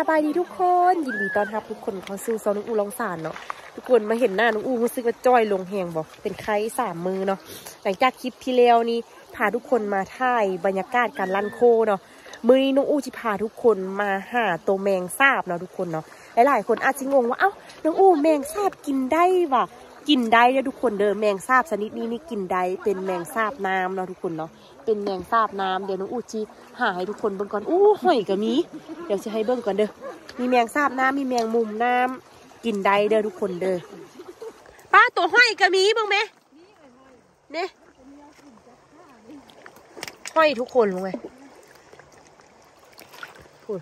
สบายดีทุกคนยินดีต้อนรับทุกคนเข้าสู่ซองน้องอูลองสารเนาะทุกคนมาเห็นหน้าน้องอูรู้สึกว่าจ้อยลงแหงบอกเป็นไข้สามมือเนาะหลังจากคลิปที่แล้วนี้พาทุกคนมาถ่ายบรรยากาศการลั่นโคเนาะมือนี้น้องอูจะพาทุกคนมาหาตัวแมงสาบเนาะทุกคนเนาะหลายๆคนอาจจะงงว่าเอ้าน้องอูแมงสาบกินได้วะกินได้เด้อทุกคนเด้อแมงสาบชนิดนี้นี่กินได้เป็นแมงสาบน้ำเนาะทุกคนเนาะ เป็นแมงสาบน้ำเดี๋ยวน้องอูจีหาให้ทุกคนเบิ่งก่อนอู้หอยก็มีเดี๋ยวจะให้เบิ่งก่อนเด้อมีแมงสาบน้ำมีแมงมุมน้ำกินได้เด้อทุกคนเด้อป้าตัวห้อยก็มีบ้างไหมเนี่ยห้อยทุกคนลงไหมพูด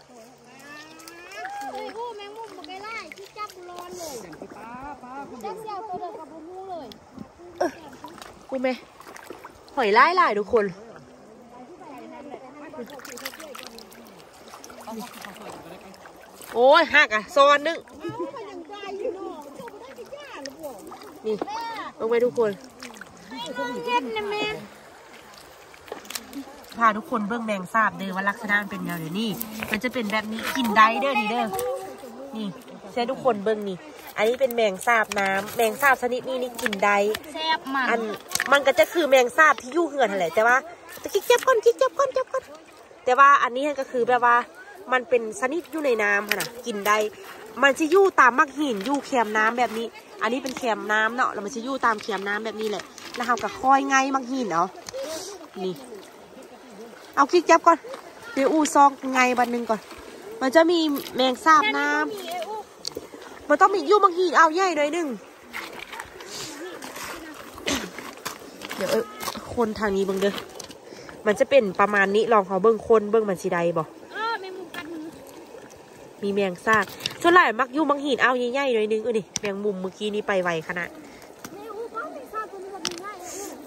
เฮ้ยอู้แมงมุมบอกไก่ไล่ที่จับร้อนเลยจับเสี่ยวตัวเดียวกับบุมูเลยพูไหมหอยไล่ไล่ทุกคน โอ้ยหักอะซอนนึงนี่ลงไปทุกคนเย็นนะแม่พาทุกคนเบิ่งแมงสาบเด้อว่าลักษณะมันเป็นแนวเดี๋ยวนี้มันจะเป็นแบบนี้กินได้เด้อนี่เด้อนี่ใช่ทุกคนเบิ่งนี่อันนี้เป็นแมงสาบน้ำแมงสาบชนิดนี้นี่กินได้แซ่บมันอันมันก็จะคือแมงสาบที่อยู่เหือนนั่นแหละแต่ว่า ตะกี้เจ็บก้อนกิ๊กเจ็บก้อนเจ็บก้อนแต่ว่าอันนี้ก็คือแบบว่ามันเป็นชนิดอยู่ในน้ำค่ะนะกินได้ มันจะยู่ตามมักหินยู่แคมน้ำแบบนี้ อันนี้เป็นแคมน้ำเนาะแล้วมันจะยู่ตามแคมน้ำแบบนี้แหละแล้วเราก็ค่อยไงมักหินเอานี่เอากิ๊กจับก่อนเดี๋ยวอูซองไงบันหนึ่งก่อน มันจะมีแมงสาบน้ำมันต้องมียู่มักหินเอาใหญ่หน่อยหนึงเดี๋ยวเอ้ยคนทางนี้บิ่งเด้อ มันจะเป็นประมาณนี้ลองเขาเบิ่งคนเบิ่งมันสีใดบออแมงมุมกัดมือมีแมงซากส่วนหลายมักยู่มังหินเอาใหญ่ๆหน่อยนึงเออนี่แมงมุมเมื่อกี้นี่ไปไวขนาดแม่เลยอู้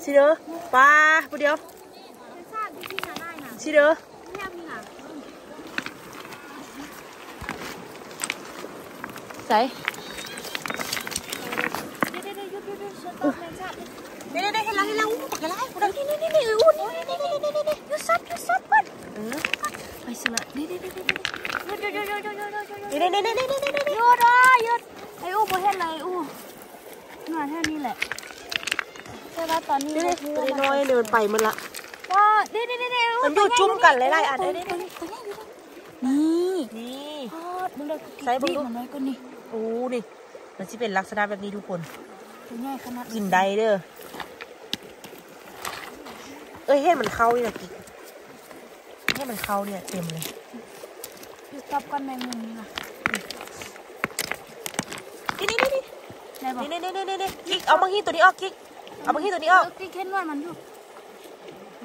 ชิเด้อป้าผู้เดียวแมงซาที่ที่หาได้น่ะชิเด้อใส่ นี่นี่เห็นแล้วเห็นแล้วอู้ปากกันแล้วนี่นี่นี่นี่อู้นี่นี่นี่นี่นี่ยูซัดยูซัดปัดเออไปสละนี่นี่นี่นี่หยุดหยุดหยุดหยุดหยุดหยุดนี่นี่นี่นี่นี่นี่หยุดอะหยุดไอ้อู้โบเห็นเลยอู้มาเท่านี้แหละใช่ว่าตอนนี้นี่ตัวน้อยเดินไปมันละว้านี่นี่นี่มันอยู่จุ่มกันหลายๆอัยนี่นี่นี่มึงได้ใส่บุ้งมันน้อยกุนี่โอ้นี่มันจะเป็นลักษณะแบบนี้ทุกคนกินได้เด้อ เอ้ยเห็นมันเข้านี่นะกิ๊กเห็นมันเข้าเนี่ยเต็มเลยอยู่กับก้อนแมงมุมนี่นะนี่นี่นี่นี่ได้ปะนี่นี่นี่นี่นี่กิ๊กเอาบางทีตัวนี้ออกกิ๊กเอาบางทีตัวนี้ออกกิ๊กเห็นว่ามันอยู่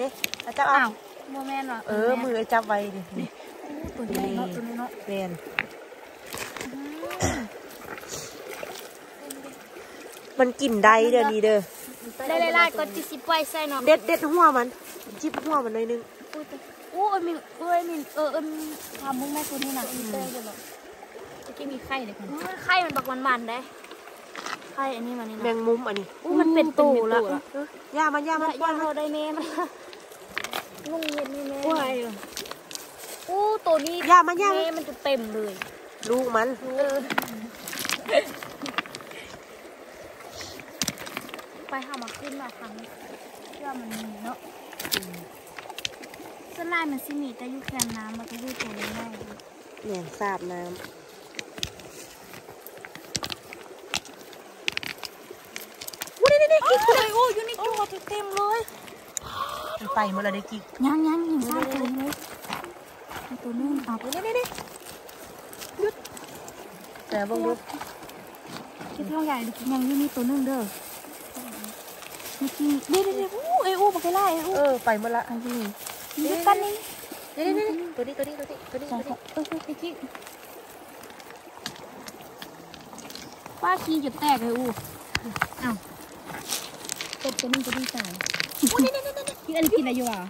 นี่เอาจับเอาอ้าวโมแมนว่ะเออมือไอ้จับไว้ดินี่อู้ตัวใหญ่เนาะตัวนี้เนาะแมนมันกินได้เด้อนี่เด้อ ได้ไล่ๆก็จิสิปล่อยใส่เนาะเด็ดเด็ดหัวมัน จิบหัวมันหน่อยนึงอู้ตัวอู้เอ้ยมีเอ้ยมีเออเออทำมุ้งแม่ตัวนี้น่ะมีเต้ยอยู่หรอเมื่อกี้มีไข่เลยค่ะอู้ไข่มันบักมันๆได้ไข่อันนี้มันนี่แมนะงมุมอันนี้อู้มันเป็นตูละเออย่ามันย่ามันย่าเราได้แม่มันลุงเย็นนี่แม่โอ้ยอู้ตัวนี้ย่ามันย่ามันแม่มันจะเต็มเลย ลูกมัน เออ ไปหามาขึ้นมาครั้งเพื่อมันมีเนาะสลายมันสิมีแต่อยู่แคมน้ำมันก็อยู่ตัวนี้ง่ายแหนสาบน้ำวู้นี่นี่นี่กิ๊กโอ้ยโอ้ยอยู่ในตัวเต็มเลยมันไปหมดแล้วเด้อกิ๊กยังยังยังสร้างตัวนี้มีตัวนึงเอานี่นี่นี่หยุดแต่เบิ่งดูคิดลองใหญ่ดูยังอยู่นี่ตัวนึงเด้อ มีกี่เด้เด้เด้อู้เอ้ยอู้บอกให้ไล่เอ้ยอู้เออไปหมดละอันนี้มีด้วยกันนี่นี่นี่นี่ตัวนี้ตัวนี้ตัวนี้ตัวนี้สตัอวงนี้เออเออไอ้กี้ป้าขี้จุดแตกเลยอู้ตบตัวนึงตัวนี้ใส่ที่อันนี้กินอะไรอยู่อะ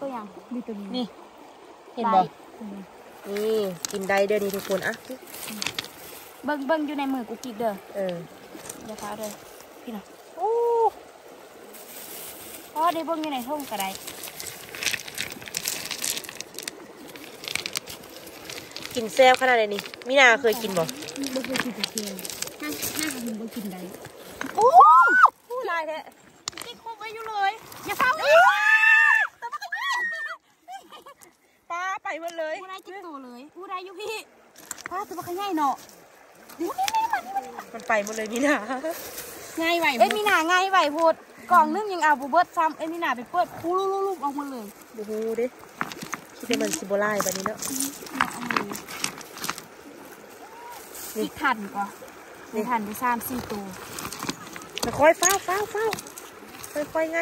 ตัวอย่างมีตัวนี้นี่เห็นบ่นี่กินได้เด้อนี่ทุกคนอะเบิ้งเบิ้งอยู่ในมือกูกิ๊กเด้อเออเดี๋ยวพาเด้อพี่น่ะโอ้พ อได้เบิ้งอยู่ในท้องก็ได้กินแซ่บขนาดไหนนี่มินาเคยกินบ่บ่เคยกินแต่เทียมถ้าถ้าเขาบ่กินได้โอ้ผู้ลายแท้ติดคุกไว้อยู่เลย อย่าเฝ้าดิป้าไปหมดเลยอู้ได้จิกโตเลยอู้ได้อยู่พี่ป้าตัวบักใหญ่เนาะนี่นี่นี่มันนี่มันมันไปหมดเลยมินาง่ายไหวเอ้ยมีหนาง่ายไหวโพด กล่องนึงยังเอาบูเบิร์ตซ้ำเอ้ยมีหนาไปเปิดคูลูลูๆออกมาเลยโอ้โหเด้คิดว่ามันสิบไลายแบบนี้เนาะเอามาเลยนี่อีกทันกว่านี่นี่ทันไปสามสี่ตัวแล้วค่อยฟ้าวฟ้าวฟ้าวค่อยๆไง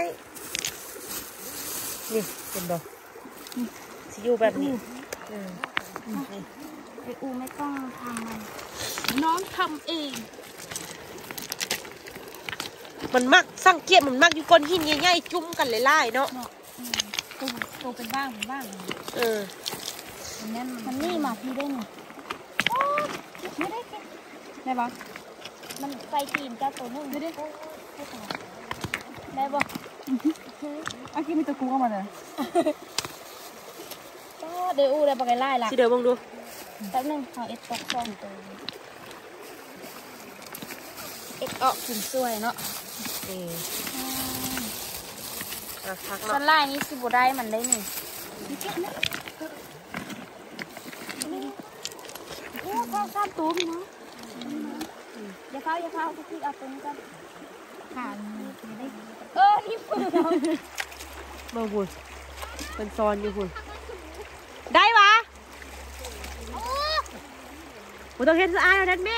นี่เห็นบ่สิอยู่แบบนี้อืมนี่ไออูไม่ต้องทำมันน้องทำเอง มันมักสังเกตมันมักอยู่ก้อนหินใหญ่ๆจุ่มกันหลายๆเนาะเนาะอืมตัวตัวเป็นบ้างเป็นบ้างเอออย่างนั้นมันนี่มาพี่ได้หนึ่โอ๊ยไม่ได้กินได้ปะมันใส่ตีนเจ้าตัวนึงไม่ได้ได้บ่อากินมีตะกูเข้ามาเลยก็เดี๋ยวอู้ได้บ่ไกลไล่ละสิเดี๋ยวเบังดูแป๊บนึงเอาเอ็ดตกฟองตัวเอ็กออกกินสวยเนาะ นี่อะพักส่วเนาะนไล่นี่สิบได้มันได้นี่โอ้ข้าวสามตัวพี่น้องอย่าเข้าอย่าเข้าพี่เอาตัวนี้ก่อนขาดไม่ได้เออนี่ปืนเบิ่งหุ่นมันซ้อนอยู่หุ่นได้ปะผมต้องเห็นสะอาดแล้วนั่นแม่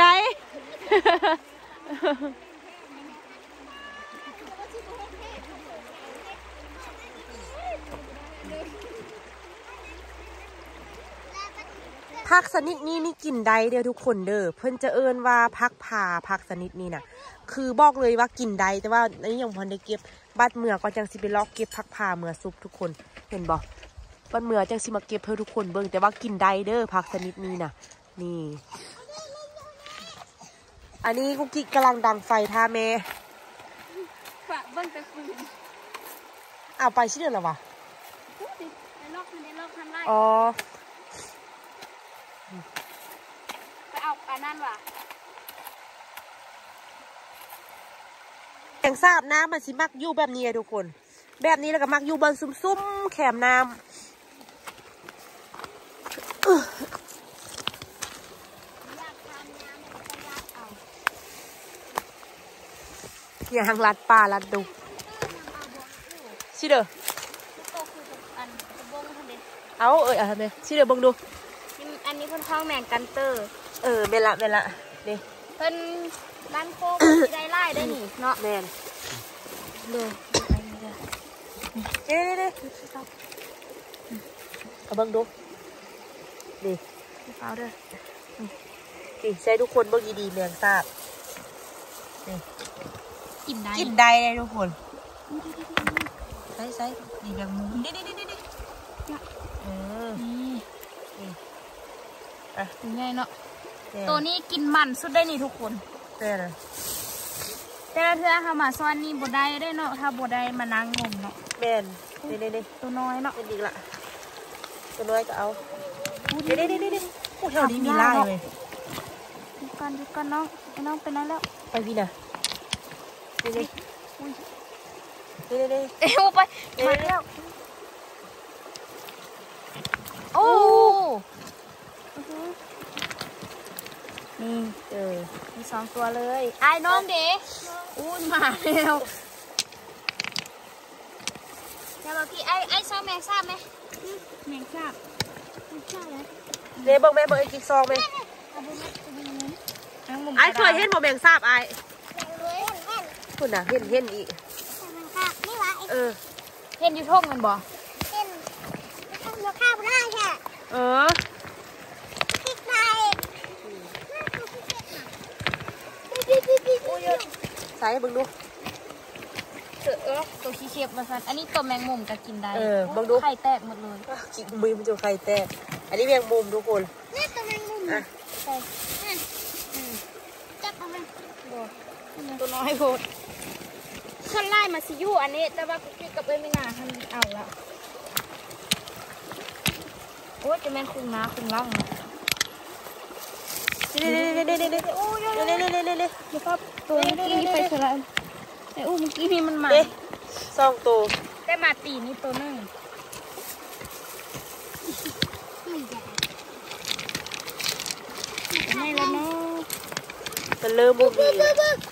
ได้พักสนิดนี้นี่กินได้เด้อทุกคนเด้อเพิ่นจะเอินว่าพักผ่าพักสนิดนี้น่ะคือบอกเลยว่ากินได้แต่ว่าอันนี้ยังพอนได้เก็บบัดเมื่อก็จังสิไปลอกเก็บพักผ่าเมือซุปทุกคนเห็นบ่บัดเมื่อจังสิมาเก็บเพื่อทุกคนเบิ่งแต่ว่ากินได้เด้อพักสนิดนี้น่ะนี่ อันนี้กุ๊กกิ๊กกำลังดังไฟท่าแม่ฝากเบิ้งแต่ฟืนเอาไปชิ้นเดียวเหรอวะไปลอกมันได้ลอกทำไรอ๋อไปเอาอันนั้นว่ะแกงทราบน้ำมันสิมักอยู่แบบนี้อะทุกคน แบบนี้แล้วก็มักอยู่บนซุ้มๆแคมน้ำ ย่าหังลัดป่าลัดดูชิเด้อโตคืออันกระบงทันเด็เอาเอ้ยเอาทำไมชิเด้อเบังดู อันนี้เพิ่นท้องแมงกันเตอร์ เออเมนละเมนละนี่เพิ่นบ้านโคกสิได้ไล่ได้นี่เนาะแมนดูเด้เด้เอาเบังดูนี่เอาเด้อนี่ใช้ทุกคนเบิ่งดีๆแมงทราบ กินได้กินได้เลยทุกคนใส่ใส่ดีแบบมุมนี่นี่นี่นี่เออนี่นี่อะถึงไงเนาะแม่ตัวนี้กินมันสุดได้นี่ทุกคนแม่นะแต่ละเทื่อเขามาซ้อนนี่บ่ได้ได้เนาะถ้าบ่ได้มานั่งงมเนาะแม่นนี่นี่นี่ตัวน้อยเนาะเป็นดีละตัวน้อยก็เอาเดี๋ยวเดี๋ยวเดี๋ยวเดี๋ยวโอ้แถวนี้มีไล่เลยดูก่อนดูก่อนน้องไอ้น้องเป็นนั่นแล้วไปพี่น่ะเดี๋ยวเดี๋ยวเดี๋ยวเดี๋ยวเอ้วไปมาแล้วโอ้นี่เออมีสองตัวเลยไอ้น้องเด็กอุ้ยมาแล้วเดี๋ยวบอกพี่ไอ้ไอ้ชอบแมงทราบไหมแมงทราบแมงทราบแล้วเดี๋ยวเบิ่งแม่เบิ่งไอ้กิ๊กซองไหมเอาไปมาเอาไปมาแมงมุมไอ้เคยเห็นบ่แมงสาบไอ้ คุณน่ะเห็นเห็นอีกเออเห็นอยู่ท่งมันบ่เออใส่ให้เบิ่งดูเออเออตัวขี้เข็บมาสันอันนี้ตัวแมงมุมก็กินได้เออเบิ่งดูไข่แตกหมดเลยกิ๊กมือมันจะใครแต่อันนี้แมงมุมทุกคนอะใช่ตัวน้อยโพด ขันไล่มาซิยูอันนี้ แต่ว่าคุกกี้กับเอ้ยไม่น่าทันเอาละโอ้ยจะแม่นคุงนะคุงล่างเดี๋ยวเดี๋ยวเดี๋ยวเดี๋ยวเดี๋ยวเดี๋ยวโอ้ยเดี๋ยวเดี๋ยวเดี๋ยวเดี๋ยวเดี๋ยวเดี๋ยวครับตัวนี้ไปเฉลยไอ้อู้เมื่อกี้นี่มันมาเอ๊ะซองตัวแต่มาตีนี่ตัวนึงไม่แล้วเนาะมันเริ่มบุบีเป็นเลยฮะไอ้คำซอกแมงสาบนี่เห็นบ่ดิตัวแมงเกิลแมงสาบนะแบบนี้ดิเอ๊ะเดี๋ยวเดี๋ยวเดี๋ยวเดี๋ยวเดี๋ยวเดี๋ยวไอ้เดี๋ยวเดี๋ยวเดี๋ยวเ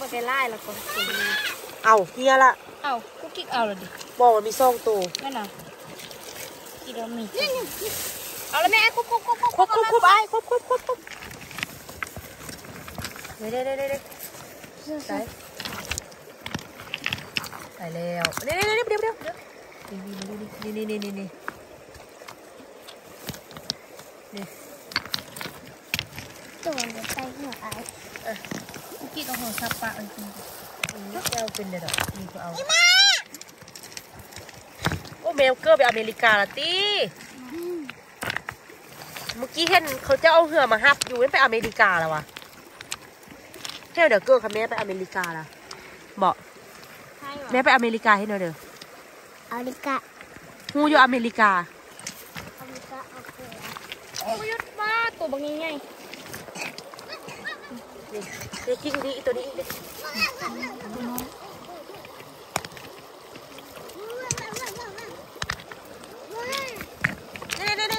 เออเดี๋ยวบไดไล่ละคนเอาเฮียละเอาคุกกิ๊กเอาเลยดิบอกมันมีซองตัวแม่น่ะกี่เดือนมีเอาแล้วแม่ไอ้คุกคุกคุกคุกครบครบครบไอ้ครบครบครบครบเดี๋ยวเดี๋ยวเดี๋ยวเดี๋ยวใส่ใส่แล้วเดี๋ยวเดี๋ยวเดี๋ยวเดี๋ยวเดี๋ยวนี่นี่นี่นี่นี่นี่นี่ตัวจะไปหัวไอ้คุ กกิ๊กเอาหัวซับปะเอาจริงนี่จะเอาเป็นเดี๋ยวนี่ก็เอาโอ้เมลเกอร์ไปอเมริกาละตีเมื่อกี้เห็นเขาจะเอาเหือมาฮับอยู่นั่นไปอเมริกาแล้ววะเที่ยวเดี๋ยวเกอร์ค่ะแม่ไปอเมริกาละบอกใช่หรอแม่ไปอเมริกาให้หน่อยเด้ออเมริกาฮูอยู่อเมริกาอเมริกาโอเคโอ้ยยุดมาตัวบางงี้ไง นี่เด็กกิ้งนี้ตัวนี้เด็กเด้เด้เด้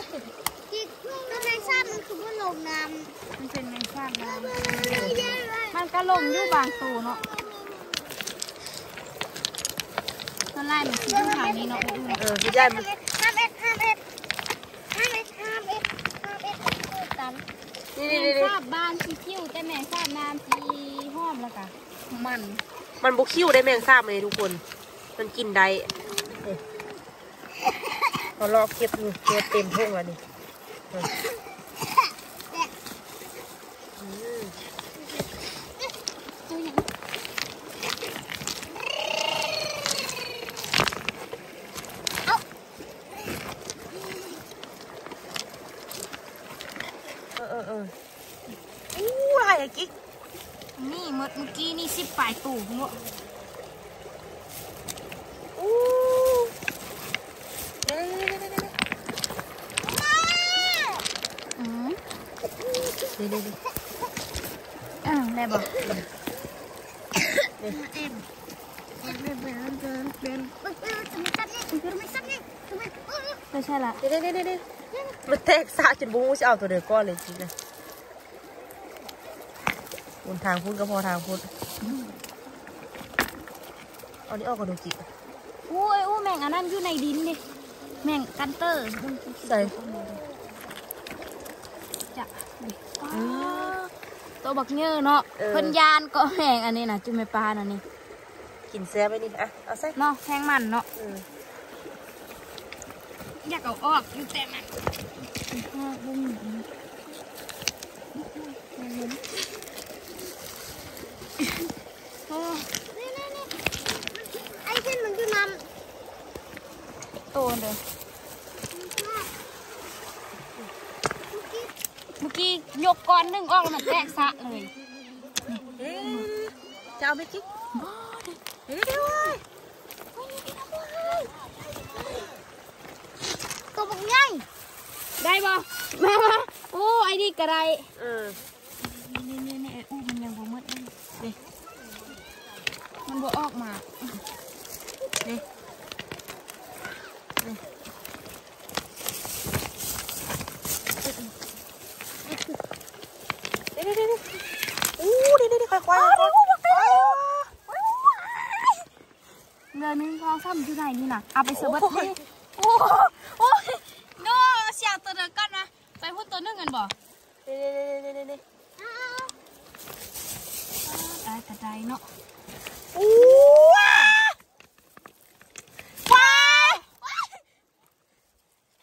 ที่ต้นไม้ซ้ำมันคือว่าลงน้มันเป็นแมงชาบนะำมันก็ลงอยู่บางตัวเนาะตอนไล่มันคืออยู่ทางนี้เนาะเออพี่ยายมันห้าเอ็ดห้าเอ็ดห้ามเอ็ดห้ามเอ็ดห้ามเอ็ดตั นนี่แมนี่งนี่ชาบบานสีคิ้วแต่แมงชาบน้ำสีห้อมแล้วกะมันมันบุคิวได้แมงสาบเลยทุกคน มันกินได้เอ้ยเราลอกเก็บอยู่เก็บเต็มทุ่งแล้วนี่เอออืมเออเออเอออู้อะไรอะกิ๊ก นี่เมื่อเมื่อกี้นี่สิบปลายตู่เนาะอู้เด้เด้เด้เด้เด้อืมเด้เด้เด้อ่าได้บ่ไม่ใช่ละเด้เด้เด้เด้เด้มันแตกสะจนบูมูจะเอาตัวเดียวก้อนเลยจริงนะ บนทางพุ่นก็พอทางพุ่นเอานี้ออกก่อนดูจิอู้ยอู้แมงอันนั้นอยู่ในดินดิแมงกันเตอร์ใส่จะตัวบักเงือเนาะเพิ่นยานก็แมงอันนี้นะจุ่มไม่ปลาน่ะนี่กินแซ่บไปนี่อะเอาใส่เนาะแทงมันเนาะอืมอยากเอาออกอยู่แต่มันพ่อบุ้ง anh xin mình cứ nằm ồn rồi một kia nhột con nâng ong mà tẹt sạn rồi chào mấy chị Ê, đâu ơi Cô bụng nhanh Đây bò Ô, anh đi cả đây Ừ บ่ออกมานี่เดี๋ยวเดี๋ยวเดี๋ยวอู้เดี๋ยวเดี๋ยวเดี๋ยวค่อยๆค่อยๆเรือนึงพอซ้ำอยู่ไหนนี่น่ะเอาไปเสิร์ฟเบิดนี่โอ้โอ้ยโนเสียตัวเดียวกันนะไปพูดตัวหนึงกันบ่เดี๋ยวเดี๋ยวเดี๋ยวเดี๋ยวเดี๋ยวได้แต่ได้เนาะอู้ ว้าว้าย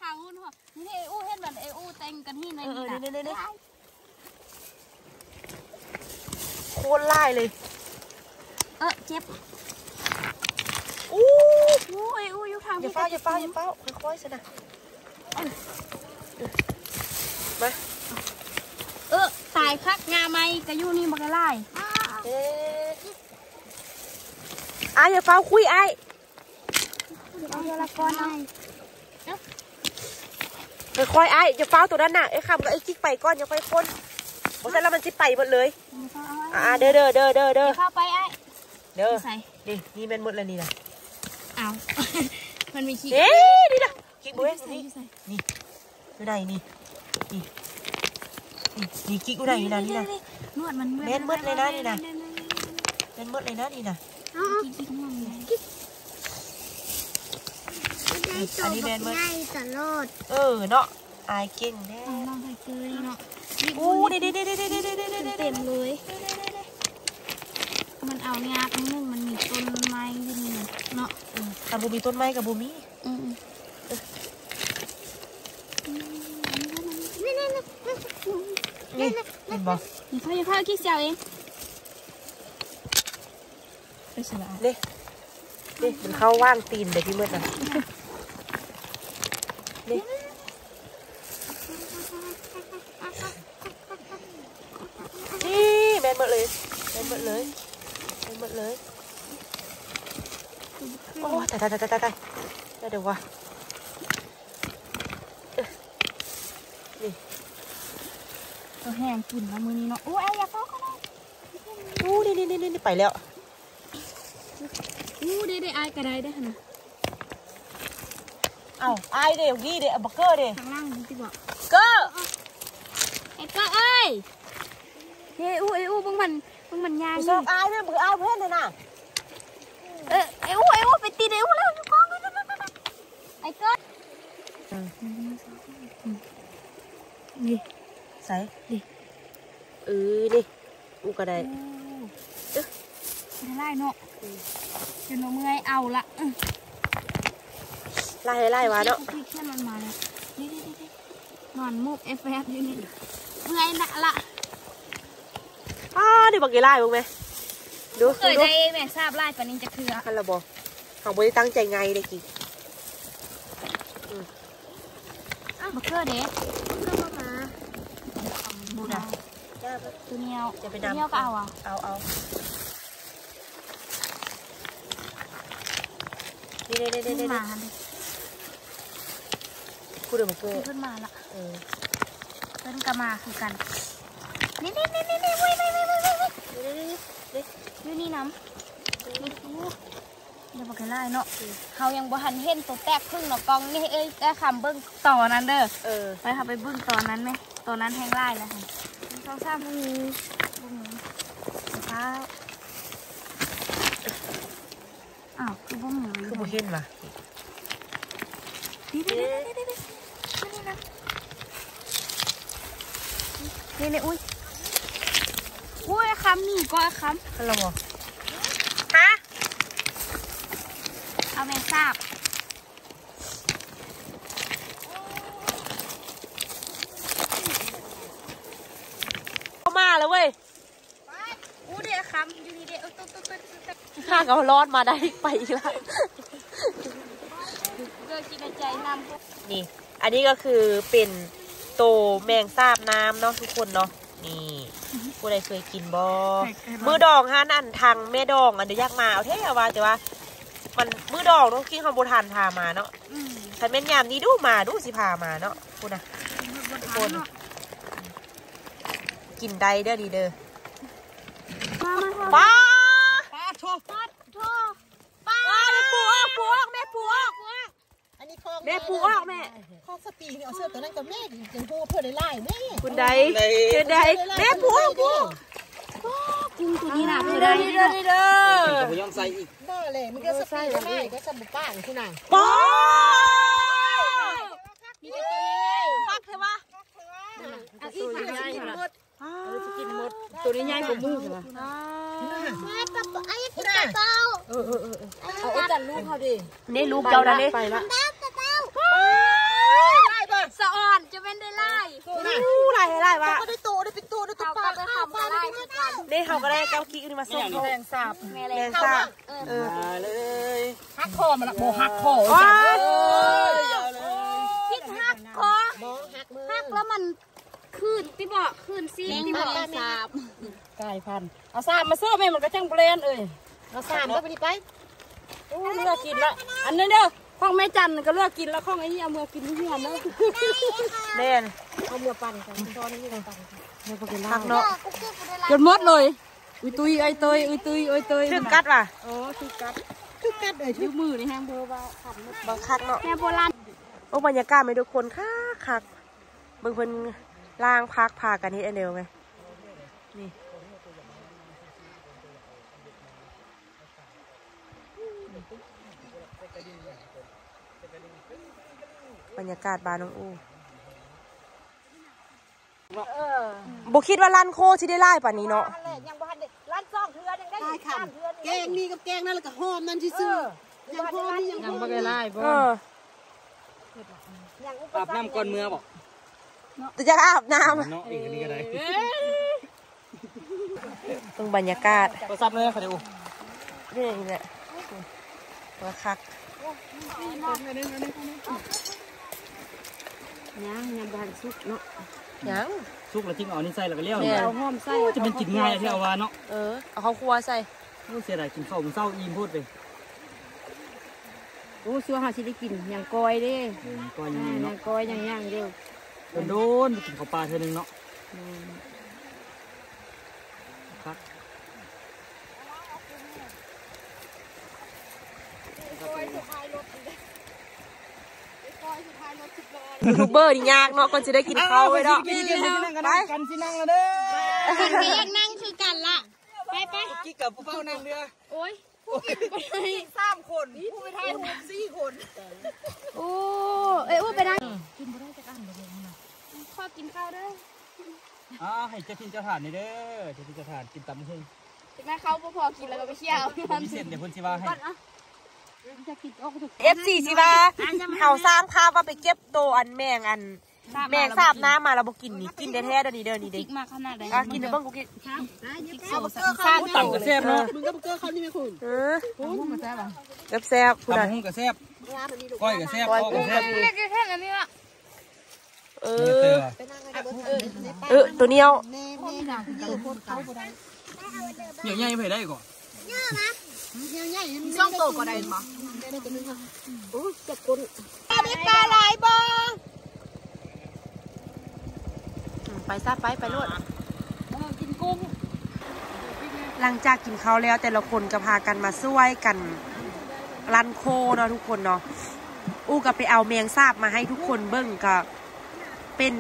ทางหุ้นหัวนี่ไอ้อู้เห็นแบบไอ้อู้แต่งกันที่ในเออนี่เออนะเดี๋ยวเดี๋ยวเดี๋ยวโคตรไล่เลย เออเจ็บอู้อู้ไอ้อู้อยู่ทางอย่าเฝ้าอย่าเฝ้าอย่าเฝ้าค่อยๆสินะมา เออตายคักงาไม้กระยู่นี่มันก็ไล่เอ๊ะอะอย่าเฝ้าคุยไอ้เอาเวลาก่อนเอาค่อยๆไอ้อย่าเฝ้าตัวนั้นน่ะไอ้คำกับไอ้กิ๊กไปก่อนอย่าค่อยคนเพราะฉะนั้นแล้วมันจะไปหมดเลยอ่าเด้อเด้อเด้อเด้อเด้อเข้าไปไอ้เด้อใส่นี่นี่แมันหมดแล้วนี่นะเอามันมีขี้เอ๊ะนี่นะกิ๊กบุ้ยใส่นี่ใส่นี่อยู่ไหนนี่นี่นี่นี่กิ๊กอยู่ไหนนี่นะนี่นะนวดมันแม่นมืดเลยนะนี่น่ะเป็นหมดเลยนะนี่นะ อันนี้แบนเบิร์ดง่ายตลอดเออเนาะอายเก่งแน่ลองไปเกยเนาะอู้เด็ดเด็ดเด็ดเด็ดเด็ดเด็ดเต็มเลยมันเอางาตรงนึงมันมีต้นไม้ที่นเนาะกับบูมีต้นไม้กับบูมีอืมนี่เห็นบ่มีพ่อจะพ่อกี่เสียวเอง ไปสนะเด้เด้มันเข้าว่างตีนเลยพี่มืดนะเด้นี่แมนหมดเลยแมนหมดเลยแมนหมดเลยโอ้ตายตายตายตายเดี๋ยววะนี่ตัวแห้งกินแล้วมือนี้เนาะอู้ไอ้ยาเข้าเข้าได้อู้นี่นี่นี่ไปแล้ว Ú đi đi ai cái đây đây hả? nào? Ờ, ai đây ghi đây à, bật cơ đây Thằng lăng đi bỏ. Cơ. Ờ, ờ. Em cơ ơi. Ê u ê u bưng mình bưng mình nhai Sao ai đây bự ai hết rồi nào? Ê u ê u phải tí đấy u lên con. Ai cơ. Đi. Sấy. Đi. Ừ đi. U cái đây. Ừ. Cái này nọ. จนเราเมื่อยเอาละไล่ไล่มาเนาะพี่แค่มันมาเลยนี่นี่นี่นอนมุกเอฟเอฟอยู่นี่เมื่อยละละอ้าเดี๋ยวบักกี่ไล่บ้างไหมดูเคดูยดูได้แม่ทราบไล่ปานนี้จะคือคันละบอเขาไม่ได้ตั้งใจไงเลยกี่มาเกอร์เด็กก็มามาดูนะตัวเนียวจะไปตัวดำเนียวก็เอาอะเอาเอา นี่นี่นี่ขึ้นี่นนี่มาเลยพูดเดี๋ยวบักเกอร์ขึ้นมาละเออขึ้นก็มาคือกัน นี่นี่นี่นี่นี่เว้ยเว้ยเว้ยเว้ยเว้ยเว้ยนี่นี่นี่อยู่นี่น้ำนี่อู้เดี๋ยวบอกให้ไล่เนาะเขายังบ่หันเห็นตัวแตกครึ่งเนาะกองนี่เอ้ยแกคำเบิ้งต่อนั้นเด้อเออไปค่ะไปเบิ้งตอนนั้นไหมตอนนั้นแห้งไล่แล้วค่ะเขาทราบพรุ่งนี้พรุ่งนี้เช้าอ้าวคือ บ่หมูคือบูเห็นว่ะนี่นี่นี่นี่นี่นี่นี่นะนี่นี่อุ้ยอุ้ยคำนี่ก็คำคันละบอฮะเอาแมงสาบเข้ามาแล้วเว้ยอู้เดียวคำอยู่นี่เดียวตุ๊กตุ๊กตุ๊กตุ๊กตุ๊กข้าก็รอดมาได้ไปอีกแล้วเกิดกิ นในใจนำพวกนี่ อันนี้ก็คือเป็นโตแมงสาบน้ำเนาะทุกคนเนาะนี่ผู้ใดเคยกินบอมือดองฮะนั่นทางแม่ดองอันเดียวยากมาเอาเท่ว่าแต่ว่า มันมือดองเนาะกินคอมโบทานพามาเนาะอืมถ้าแม่นยามนี้ดูมาดูสิพามาเนาะพูดนะทุกคน กินได้เด้อดีเด้อมามามาป้าป้าโชว์ ปัดโทษป้า ป้าแม่ปูออกปูออกแม่ปูออก อันนี้คลอง แม่ปูออกแม่คลองสปีนี่เอาเสื้อตัวนั้นกับแม่จังพูเพื่อได้ไล่แม่คุณใดเกินใดแม่ปูออกปูกุ้งตัวนี้น่ะดีคือเด้ได้อดีเด้อดีเด้อผมยอมใส่อีกบ้าเลยมันก็สปีได้ก็สมบุป้าของคุณนายป้ามีแต่ตัวใหญ่พักเถอะวะๆเอาอีกค่ะกินหมดกินหมดตัวนี้ใหญ่กว่ามือเหรอแม่กับไอ้ที่กระเป๋าเอาเอาจันลูกเขาดินี่ลูกเจ้านะนี่ไปละ แม่กระเป๋า สะอ่อนจะเป็นได้ไล่ อู้ ไรให้ไรวะก็ได้ตัวได้เป็นตัวได้ตัวเอาปลาก็ไปทำอะไรคือกันนี่เขาก็ได้เก้ากิ๊กนี่มาส่งเขาแรงสาบแม่แมเลยงสาบเออมาเลยหักคอมันละโมหักคอว้าคิดหักคอมองหักมือหักแล้วมันคืนที่บอกคืนซีที่บอกสาบกายพันเอาสามมาเสื้อแม่มันก็จังเบรนเอ้ยเอาสามแล้วไปดิไปโอ้เลือกกินละอันนั้นเด้อ ข้องแม่จันก็เลือกกินแล้วข้องไอ้นี่เอามือกินที่หัวเนาะแน่นเอามือปั่นกันตอนนี้กันปั่นกันพักเนาะกูเก็บกูได้ละจนหมดเลยอุ้ยตุยไอ้เตยอุ้ยตุยอุ้ยเตยถึงกัดว่ะอ๋อคือกัดคือกัดเอ้ยที่มือนี่แฮงเบอร์ว่าขับรถบางคักเนาะแม่โบราณโอ้บรรยากาศไม่ทุกคนคักคักเบิ่งเพิ่นล่างพักพากันเฮ็ดอันเดียวไงนี่ บรรยากาศบ้านน้องอูบ่คิดว่าลั่นโคสิได้ไล่ป่านนี้เนาะยังบ้านเด็กร้านซ่องเทือยังได้ค่ะแกงนี่กับแกงนั่นแล้วก็หอมนั่นซื่อยังหอมนี่ยังยังบ่ได้ไล่บ่เอออาบน้ำก่อนเมื่อบอกแต่จะอาบน้ำเนาะอีกอันนี้ก็ได้ตรงบรรยากาศโทรศัพท์เลยค่ะเดี๋ยวนี่แหละว่าคัก ยังยังบ้านสุกเนาะยัง ซุกแล้วทิ้งเอานี่ใส่แล้วก็เลี้ยวเนี่ย เอาหอมใส่จะเป็นกินง่ายที่เอาว่าเนาะเออ เอาข้าวคั่วใส่ โอ้เสียดายกินข้าวมันเศร้าอิ่มพูดไปโอ้ชัวหาสิได้กินยังกอยเด้เออก็ยังยัมีเนาะงกอยยังย่างเด้อโดนๆไปกินข้าวปลาเท่านึงเนาะครับ ยูทูบเบอร์นี่ยากเนาะก่อนจะได้กินข้าวไว้เนาะไปกันสินั่งแล้วเด้อกันก็ยังนั่งคือกันละไปไปกิ๊กกับผู้เฝ้านั่งเรือโอ้ยสามคนผู้ไปทายสี่คนโอ้เอ้ยอ้ไปนั่งกินบ่ได้จักอันเลยนะขอกินข้าวเด้ออ่าให้เจ้าทินเจ้าฐานนี่เด้อเจ้าทินเจ้าฐานกินตำเฮงถึงแม้เขาพอกินแล้วก็ไปเที่ยวพิเศษเดี๋ยวเพิ่นสิว่าให้ เอฟซีสิว่าเฮาสร้างภาพว่าไปเก็บโตอันแมงอัน แมงสาบน้ำมาแล้วบ่กินนี่กินได้แท้เด้อนี่เด้อนี่เด้พริกมาขนาดไหนอะกินเด้อเบิ่งกูกินเอาบักเกอร์เขาต่ำกับแซ่บเนาะมึงก็บักเกอร์เขานี่ไหมคุณเออโอ้มาแซ่บอะแซ่บๆคุณตำน่ะหุ้งกับแซ่บร้านมันนี่ลูกก้อยกับแซ่บก้อยอ้อกับแซ่บกุ้งเล็กแค่อันนี้ละเอเอออไปนั่งกันกับเออเออตัวเหนียวแน่แน่หนักเจอคนเขาบ่ได้เหนียวใหญ่ไปได้ก่อนเงี้ยใหญ่ซ่องโตก็ได้มั้ ได้ตัวนึงค่ะโอ้จับคนมีปลาหลายบ่อืมไปซะไปไปโลดกินกุ้ง หลังจากกินข้าวแล้วแต่ละคนก็พากันมาช่วยกันรันโคเนาะทุกคนเนาะอู้ก็ไปเอาแมงสาบมาให้ทุกคนเบิ่งก็เป็น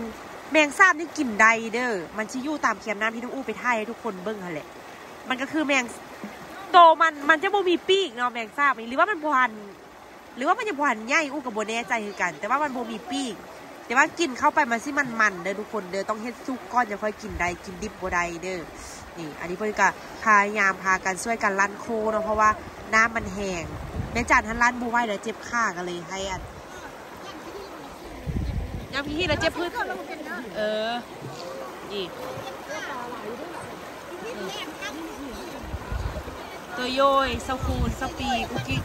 แมงสาบนี่กลิ่นใดเด้อ มันชิอยู่ตามเขียมน้ำที่น้องอู้ไปถ่ายให้ทุกคนเบิ่งหั่นแหละ มันก็คือแมง โตมันมันจะบ่มีปีกเนาะแมงสาบหรือว่ามันบหันหรือว่ามันจะบหันใหญ่อู้กับโบแน่ใจคือกัน แต่ว่ามันบ่มีปีก แต่ว่ากินเข้าไปมันสิมันมันๆเด้อทุกคนเด้อต้องเฮ็ดซุกก้อนอย่าค่อยกินได้กินดิบบ่ได้เด้อนี่อันนี้เพิ่นก็พยายามพากันช่วยกันลั่นโคเนาะเพราะว่าน้ำมันแห้งแม่จันทันลั่นบ่ไหวแล้วเจ็บขาก็เลยให้อันยามพี่แล้วเจ็บพื้นเออนี่ ตัวโยยสคูนสปีกุกกิ๊ก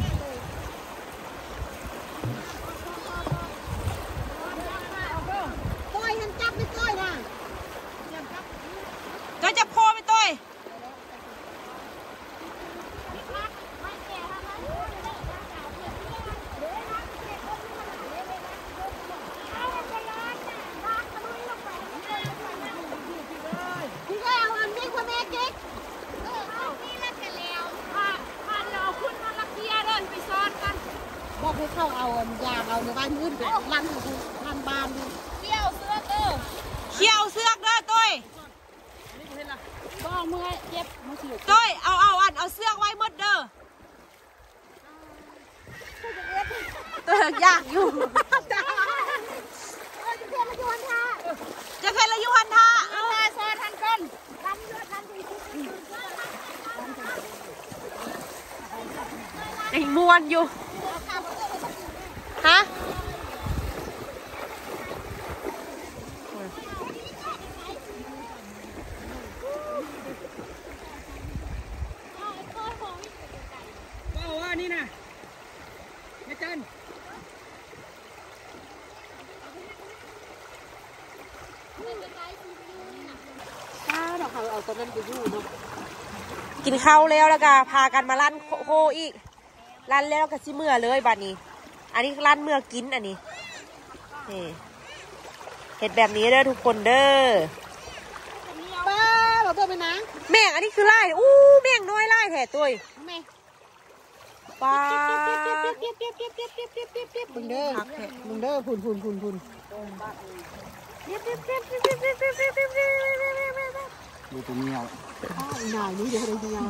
ก้อยหันจับไม่ก้อยนะ ตัวจะโพไปตัว พี่ก็เอาอันนี้คนแม่เก๊กเออเอานี่ละกันแล้ว พันเราขึ้นมาลักเทียเดินไปซ้อนกัน บอกให้เข้าเอาอันยางเอาในบ้านอื่นไปลั่นอยู่ลั่นบ้านอยู่ เกี่ยวเสื้อเด้อ เขี้ยวเสือกเด้อตัว ก็ เมื่อยเจ็บมันสิตัวเอาเอาอันเอาเสื้อไว้หมดเด้อตัวยากอยู่จะเพื่อนมาชวนท่าจะเคยละยุหันท่าเอามาซอทันกันลั่นเยอะลั่นดีไอ้มวนอยู่ ฮะ ว่าว่านี่นะแม่จัน ถ้าเราเขาเอา ตอนนั้นไปอยู่เนาะกินข้าวแล้วแล้วก็พากันมาลั่นโคอีกลั่นแล้วก็สิเมื่อเลยบัดนี้ อันนี้ลั่นเมื่อกินอันนี้นี่เห็ดแบบนี้เด้อทุกคนเด้อป้าเราตัวไปนะแม่งอันนี้คือไล่อู้แม่งน้อยไล่แท้ตัวแม่ป้ามึงเด้อมึงเด้อพุ่นพุ่นพุ่นพุ่น ดูตัวเมียวหน่อยนี่เดี๋ยวเราดูเอา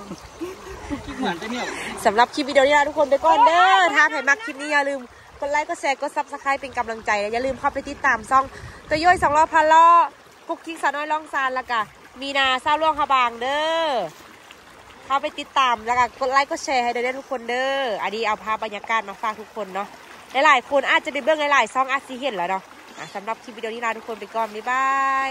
เหมือนตัวเมียวสำหรับคลิปวิดีโอนี้ลาทุกคนไปก่อนเด้อถ้าใครมักคลิปนี้อย่าลืมกดไลค์กดแชร์กด subscribe เป็นกำลังใจและอย่าลืมเข้าไปติดตามซ่องตัวย่อยสองล้อพันล้อกุ๊กกิ๊กสาวน้อยล่องซานแล้วก็มีนาเศร้าล่วงขบางเด้อเข้าไปติดตามแล้วก็กดไลค์กดแชร์ให้ได้ทุกคนเด้ออันนี้เอาภาพบรรยากาศมาฝากทุกคนเนาะหลายๆคนอาจจะได้เบิ่งหลายๆซ่องอาจสิเห็นแล้วเนาะอะสำหรับคลิปวิดีโอนี้ลาทุกคนไปก่อนบ๊ายบาย